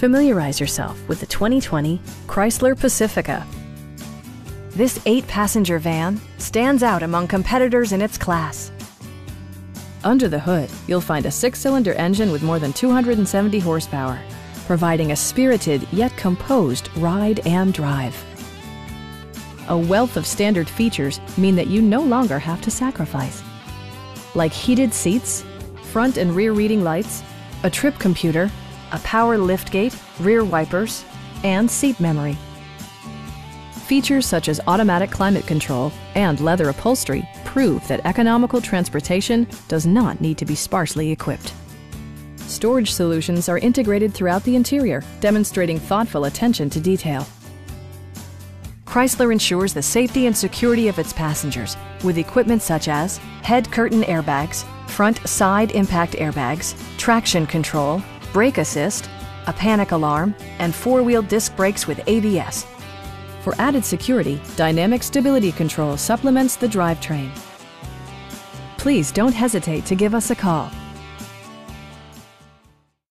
Familiarize yourself with the 2020 Chrysler Pacifica. This eight passenger van stands out among competitors in its class. Under the hood, you'll find a six cylinder engine with more than 270 horsepower, providing a spirited yet composed ride and drive. A wealth of standard features mean that you no longer have to sacrifice, like heated seats, front and rear reading lights, a trip computer, a power liftgate, rear wipers, and seat memory. Features such as automatic climate control and leather upholstery prove that economical transportation does not need to be sparsely equipped. Storage solutions are integrated throughout the interior, demonstrating thoughtful attention to detail. Chrysler ensures the safety and security of its passengers with equipment such as head curtain airbags, front side impact airbags, traction control, brake assist, a panic alarm, and four-wheel disc brakes with ABS. For added security, Dynamic Stability Control supplements the drivetrain. Please don't hesitate to give us a call